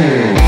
Música